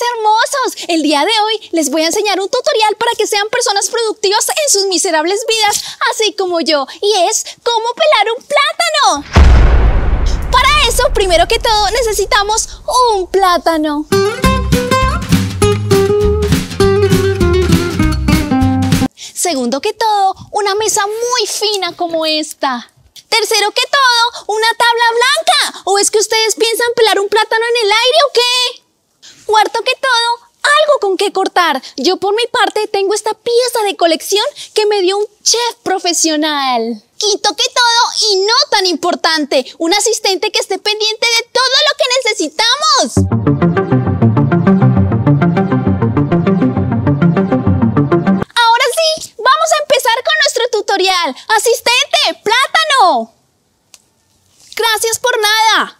hermosos. El día de hoy les voy a enseñar un tutorial para que sean personas productivas en sus miserables vidas, así como yo, y es cómo pelar un plátano. Para eso, primero que todo, necesitamos un plátano. Segundo que todo, una mesa muy fina como esta. Tercero que todo, una tabla blanca. ¿O es que ustedes piensan pelar un plátano en el aire o qué? Cuarto que todo, qué cortar. Yo por mi parte tengo esta pieza de colección que me dio un chef profesional. Quinto que todo, y no tan importante, un asistente que esté pendiente de todo lo que necesitamos. Ahora sí, vamos a empezar con nuestro tutorial. Asistente, plátano. Gracias por nada.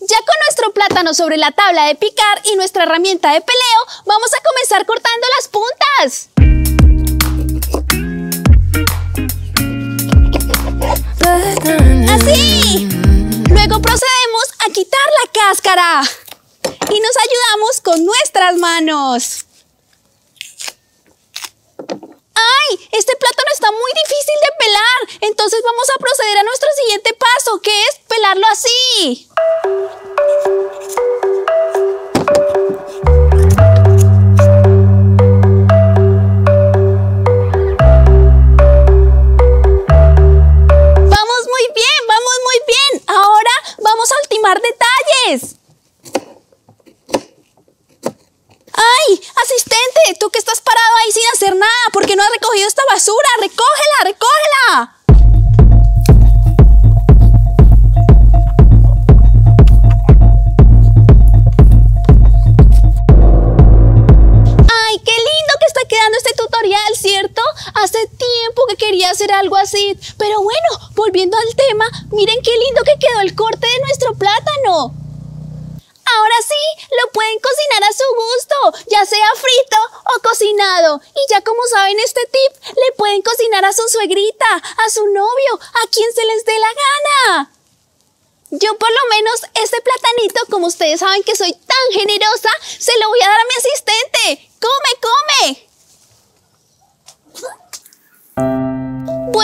Ya con nuestro plátano sobre la tabla de picar y nuestra herramienta de peleo, vamos a comenzar cortando las puntas. Así. Luego procedemos a quitar la cáscara. Y nos ayudamos con nuestras manos. ¡Ay! Este plátano está muy difícil de pelar. Entonces vamos a proceder a que estás parado ahí sin hacer nada, ¿por qué no has recogido esta basura? ¡Recógela, recógela! ¡Ay, qué lindo que está quedando este tutorial, ¿cierto? Hace tiempo que quería hacer algo así. Pero bueno, volviendo al tema, miren qué lindo que quedó el corte de nuestro plátano. Ahora sí, lo pueden cocinar a su gusto, ya sea frito cocinado. Y ya como saben este tip, le pueden cocinar a su suegrita, a su novio, a quien se les dé la gana. Yo por lo menos este platanito, como ustedes saben que soy tan generosa, se lo voy a dar a mi asistente. ¡Come, come!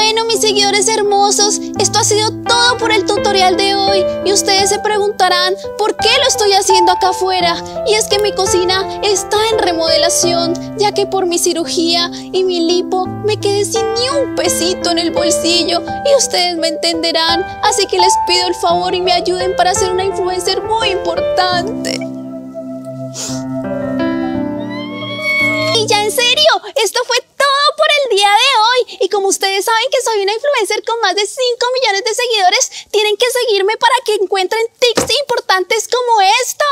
Bueno, mis seguidores hermosos, esto ha sido todo por el tutorial de hoy y ustedes se preguntarán por qué lo estoy haciendo acá afuera. Y es que mi cocina está en remodelación, ya que por mi cirugía y mi lipo me quedé sin ni un pesito en el bolsillo y ustedes me entenderán, así que les pido el favor y me ayuden para ser una influencer muy importante. como ustedes saben que soy una influencer con más de 5 millones de seguidores, tienen que seguirme para que encuentren tips importantes como estos.